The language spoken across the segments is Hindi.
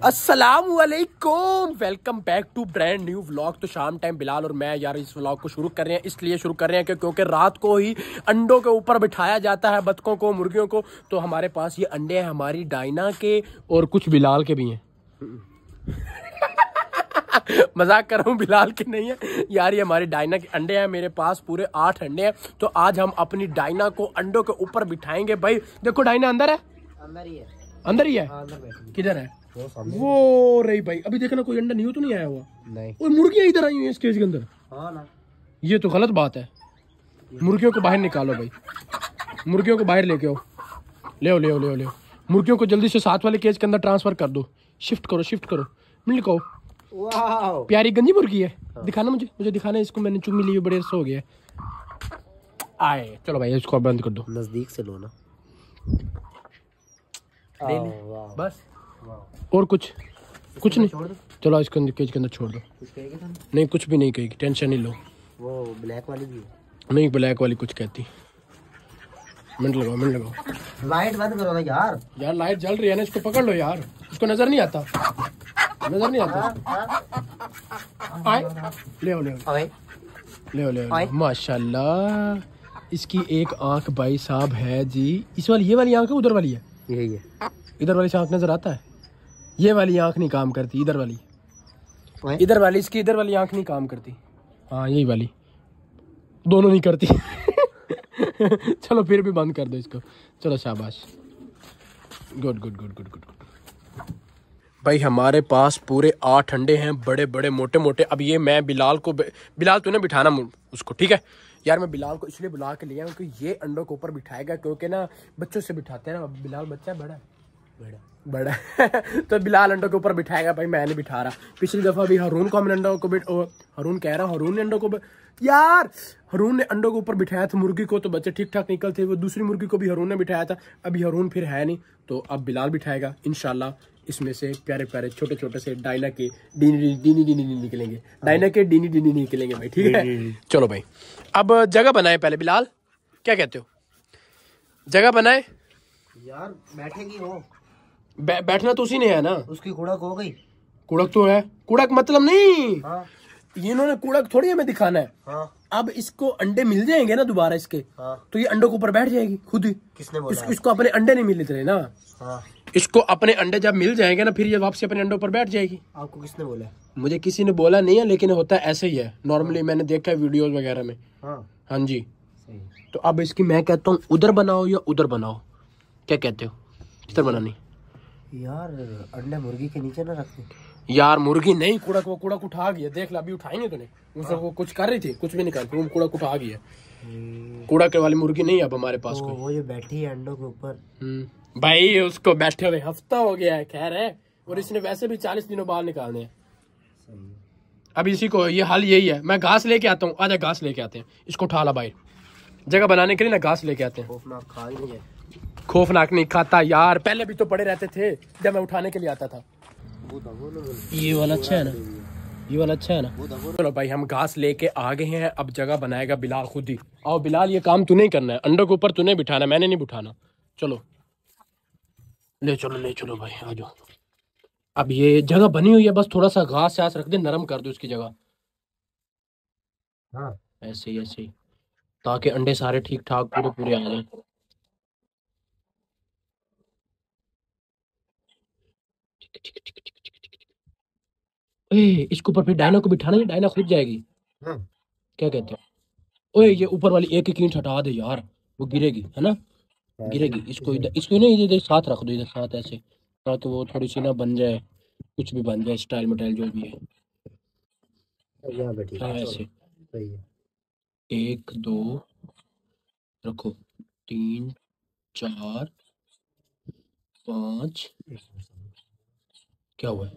अस्सलाम वालेकुम back to brand new vlog तो शाम टाइम बिलाल और मैं यार इस व्लॉग को शुरू कर रहे हैं, इसलिए शुरू कर रहे हैं क्योंकि रात को ही अंडों के ऊपर बिठाया जाता है बतखों को, मुर्गियों को। तो हमारे पास ये अंडे हैं, हमारी डाइना के और कुछ बिलाल के भी हैं। मज़ाक कर रहा हूँ, बिलाल के नहीं है। यार, ये हमारे डायना के अंडे हैं, मेरे पास पूरे आठ अंडे हैं। तो आज हम अपनी डायना को अंडों के ऊपर बिठाएँगे। भाई, देखो डायना अंदर है। अंदर ही है। अंदर ही है? हाँ, किधर है? वो रही भाई अभी देखना कोई अंडा न्यू तो नहीं आया हुआ? नहीं। और मुर्गियाँ इधर आई हुई हैं इस केज के अंदर। हाँ ना। ये तो गलत बात है। मुर्गियों को बाहर निकालो भाई। मुर्गियों को बाहर लेके आओ। ले ले ले ले मुर्गियों को जल्दी से साथ वाले केज के अंदर ट्रांसफ़र कर दो। शिफ्ट करो शिफ्ट करो। मिल को प्यारी गंजी मुर्गी है। हाँ। दिखाना मुझे मुझे दिखाना इसको मैंने चुम्मी ली हुई बड़े हो गया। है। आए चलो भाई इसको बंद कर दो। नज़दीक से लो ना। ले ले। बस। और कुछ? कुछ नहीं। छोड़ दो। चलो इसको अंदर केज के अंदर छोड़ दो। कुछ नहीं कुछ भी नहीं कहेगी टेंशन नहीं लो। वो ब्लैक वाली भी नहीं ब्लैक वाली कुछ कहती। मिनट लगाओ मिनट लगाओ। लाइट बंद करो ना यार। यार लाइट जल रही है ना इसको पकड़ लो यार। उसको नज़र नहीं आता। नज़र नहीं आता आए। ले ले ले ले माशाल्लाह इसकी एक आँख भाई साहब है जी। इस वाली ये वाली आँख है उधर वाली है? यही है। इधर वाली आँख नज़र आता है? ये वाली आँख नहीं काम करती इधर वाली। इधर वाली इसकी इधर वाली आँख नहीं काम करती। हाँ यही वाली। दोनों नहीं करती। चलो फिर भी बंद कर दो इसको। चलो शाबाश। Good good good good good भाई हमारे पास पूरे आठ अंडे हैं बड़े बड़े मोटे मोटे अब ये मैं बिलाल को बिलाल तूने बिठाना उसको ठीक है? यार मैं बिलाल को इसलिए बुला के लिया क्योंकि ये अंडों के ऊपर बिठाएगा क्योंकि ना बच्चों से बिठाते हैं ना। बिलाल बच्चा बड़ा है? बड़ा। बड़ा। तो बिलाल अंडों के ऊपर बिठाएगा भाई मैं नहीं बिठा रहा। पिछली दफ़ा भी हरून को हमने अंडों को बिठ हरून कह रहा हरून ने अंडों को यार हरून ने अंडों के ऊपर बिठाया था मुर्गी को तो बच्चे ठीक ठाक निकलते वो दूसरी मुर्गी को भी हरून ने बिठाया था। अभी हरून फिर है नहीं तो अब बिलाल बिठाएगा इनशाला इसमें से प्यारे प्यारे छोटे छोटे से डायना के डीनी डीनी डीनी डीनी निकलेंगे। डायना के डीनी डीनी निकलेंगे भाई ठीक है? चलो भाई अब जगह बनाए पहले बिलाल। क्या कहते हो? जगह बनाए। यार बैठेगी वो। बै, बैठना तो उसी ने है ना? उसकी कुड़क हो गई। कुड़क तो है। कुड़क मतलब नहीं। हाँ। इन्होंने कुड़क थोड़ी हमें दिखाना है। हाँ। अब इसको अंडे मिल जाएँगे ना दोबारा इसके हाँ। तो ये अंडों के ऊपर बैठ जाएगी खुद ही। किसने इस, बोला इसको अपने अंडे नहीं मिले थे ना। हाँ। इसको अपने अंडे जब मिल जाएँगे ना फिर ये वापसी अपने अंडों पर बैठ जाएगी। आपको किसने बोला? मुझे किसी ने बोला नहीं है लेकिन होता ऐसे ही है। नॉर्मली मैंने देखा है वीडियोस वगैरह में। हाँ। हाँ जी। सही तो अब इसकी मैं कहता हूँ उधर बनाओ या उधर बनाओ? क्या कहते हो? किधर बनानी। यार अंडे मुर्गी के नीचे ना रखते यार मुर्गी नहीं कुड़क वो कुड़क उठा गया। देख ला अभी उठाएँगे तूने। उसको वो कुछ कर रही थी कुछ भी नहीं कर वो कुड़क उठा गया। कुड़क वाली मुर्गी नहीं अब हमारे पास कोई। वो ये बैठी है अंडों के ऊपर। हम्म। भाई उसको बैठे हुए हफ़्ता हो गया है खैर है। और इसने वैसे भी चालीस दिनों बाद निकालने हैं। अब इसी को ये हाल यही है। मैं घास लेके आता हूँ। आजा घास लेके आते हैं। इसको उठा ला भाई जगह बनाने के लिए ना घास लेके आते हैं। खौफनाक खा ही नहीं है। खौफनाक नहीं खाता यार। पहले भी तो पड़े रहते थे जब मैं उठाने के लिए आता था। ये वाला अच्छा है ना? ये वाला अच्छा है ना? चलो भाई हम घास लेके आ गए हैं। अब जगह बनाएगा बिलाल खुद ही। आओ बिलाल ये काम तूने ही करना है। अंडों के ऊपर तूने बिठाना मैंने नहीं बिठाना। चलो। ले चलो ले चलो भाई आ जाओ। अब ये जगह बनी हुई है बस थोड़ा सा घास शास रख दे नरम कर दो उसकी जगह। हाँ। ऐसे ही ऐसे ही। ताकि अंडे सारे ठीक ठाक पूरे पूरे आ जाए इसके ऊपर फिर डायना को बिठाना है डायना खुद जाएगी। हाँ। क्या कहते हो? ओए ये ऊपर वाली एक ईंट हटा दे यार वो गिरेगी है ना? गिरेगी। इसको इधर इसको ना इधर इधर साथ रख दो इधर साथ ऐसे। ताकि वो थोड़ी सी ना बन जाए कुछ भी बन जाए स्टाइल मटाइल जो भी है। हाँ, ऐसे। एक दो रखो। तीन चार पाँच। क्या हुआ? है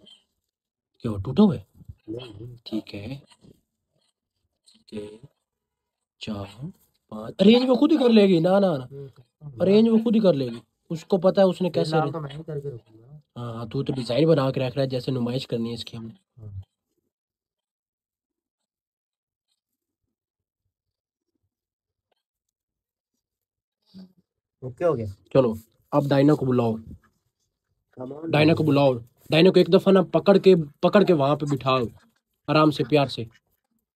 क्या हुआ? टूटा हुआ है? ठीक है। तीन चार अरेंज वो खुद ही कर लेगी ना ना ना। अरेंज वो खुद ही कर लेगी। उसको पता है उसने कैसे तो ही। हाँ तू तो डिज़ाइन बना के रख रहा है जैसे नुमाइश करनी है इसकी हमने। हाँ। ओके हो गया। चलो अब डायना को बुलाओ. डायना को बुलाओ। डायनो को एक दफ़ा ना पकड़ के पकड़ के वहाँ पे बिठाओ आराम से प्यार से।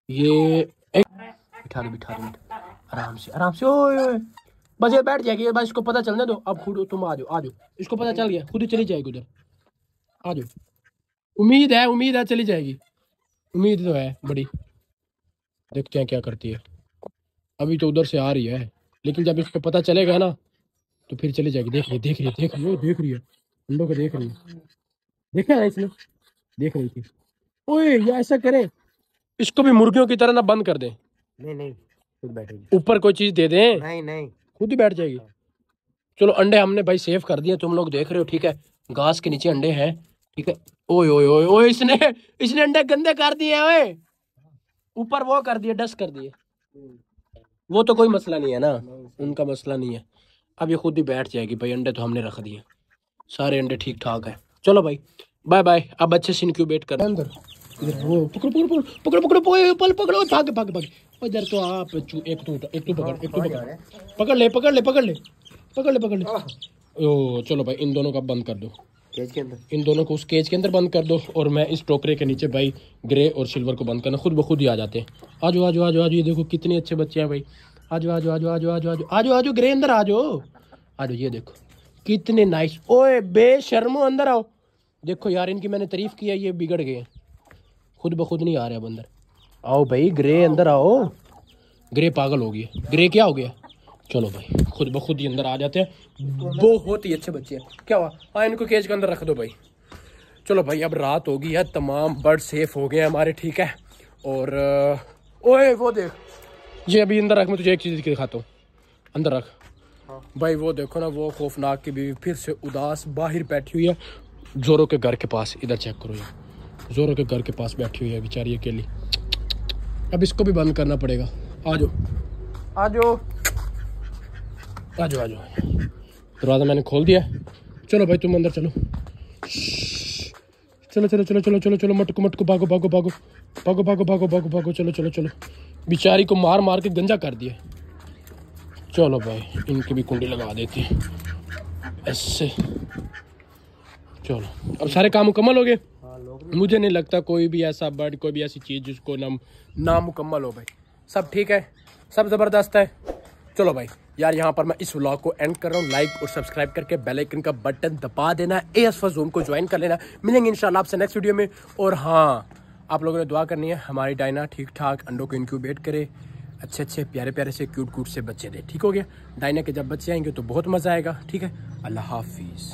ये एक बिठा दो बिठा दो बिठा आराम से आराम से। ओए ओए बस ये बैठ जाएगी बस इसको पता चलने दो अब खुद तुम आ जाओ आ जाओ। इसको पता चल गया, खुद ही चली जाएगी उधर। आ जाओ। उम्मीद है उम्मीद है, चली जाएगी। उम्मीद तो है, बड़ी। देखते हैं क्या करती है। अभी तो उधर से आ रही है, लेकिन जब इसको पता चलेगा ना तो फिर चली जाएगी। देख रही देख रही देख रही देख रही है। अंडों को देख रही है। देखा है इसने? देख रही थी। ओए, ये ऐसा करे। इसको भी मुर्गियों की तरह ना बंद कर दे। नहीं नहीं। खुद बैठेगी ऊपर कोई चीज़ दे दें नहीं नहीं खुद ही बैठ जाएगी चलो अंडे हमने भाई सेव कर दिए तुम लोग देख रहे हो ठीक है घास के नीचे अंडे हैं ठीक है ओए ओए ओए ओए इसने इसने अंडे गंदे कर दिए ओए ऊपर वो कर दिए डस्ट कर दिए वो तो कोई मसला नहीं है ना उनका मसला नहीं है अब ये खुद ही बैठ जाएगी भाई अंडे तो हमने रख दिए सारे अंडे ठीक ठाक है चलो भाई बाय बाय अब अच्छे से इनक्यूबेट कर अंदर वो पकड़ो पकड़ो पकड़ो पकड़ो पकड़ो पकड़ो पकड़ो भाग भाग भाग इधर तो आप एक एक तू पकड़ एक पकड़ पकड़ ले पकड़ ले पकड़ ले पकड़ ले पकड़ ले ओ चलो भाई इन दोनों का बंद कर दो केज के अंदर इन दोनों को उस केज के अंदर बंद कर दो और मैं इस टोकरे के नीचे भाई ग्रे और सिल्वर को बंद करना खुद ब खुद ही आ जाते हैं आज आज आज आज ये देखो कितने अच्छे बच्चे हैं भाई आज आज आज आज आज आज आज आज ग्रे अंदर आ जाओ आज ये देखो कितने नाइस ओए बेशर्मो अंदर आओ देखो यार इनकी मैंने तारीफ़ की है ये बिगड़ गए खुद ब खुद नहीं आ रहे अब अंदर आओ भाई ग्रे अंदर आओ। ग्रे पागल हो गई ग्रे क्या हो गया? चलो भाई, खुद ब खुद ही अंदर आ जाते हैं। बहुत ही अच्छे बच्चे हैं। क्या हुआ? हाँ इनको केज के अंदर रख दो भाई। चलो भाई, अब रात हो गई है, तमाम बर्ड सेफ़ हो गए हमारे, ठीक है? और ओए, वो देख। ये अभी अंदर रख, मैं तुझे एक चीज़ दिखाता हूँ। अंदर रख। हाँ। भाई, वो देखो ना, वो खौफनाक की बीवी फिर से उदास बाहर बैठी हुई है। जोरों के घर के पास, इधर चेक करो ये। जोरों के घर के पास बैठी हुई है, बेचारी अकेली। अब इसको भी बंद करना पड़ेगा। आ जाओ आ जाओ आ जाओ आ जाओ दरवाज़ा मैंने खोल दिया। चलो भाई तुम अंदर चलो। चलो चलो चलो चलो चलो चलो मटको मटको भागो भागो भागो। भागो भागो भागो भागो भागो चलो चलो चलो। बेचारी को मार मार के गंजा कर दिया। चलो भाई इनकी भी कुंडी लगा देती। हैं ऐसे। चलो। अब सारे काम मुकम्मल हो गए। मुझे नहीं लगता कोई भी ऐसा बर्ड, कोई भी ऐसी चीज़ जिसको ना नामुकम्मल हो भाई। सब ठीक है? सब ज़बरदस्त है? चलो भाई, यार यहाँ पर मैं इस व्लॉग को एंड कर रहा हूँ। लाइक और सब्सक्राइब करके बेल आइकन का बटन दबा देना। ए एस जूम को ज्वाइन कर लेना। मिलेंगे इंशाल्लाह आपसे नेक्स्ट वीडियो में। और हाँ आप लोगों ने दुआ करनी है, हमारी डायना ठीक ठाक अंडों को इंक्यूबेट करे। अच्छे अच्छे, प्यारे प्यारे से क्यूट क्यूट से बच्चे दे। ठीक हो गया? डायना के जब बच्चे आएँगे तो बहुत मज़ा आएगा। ठीक है? अल्लाह हाफिज़।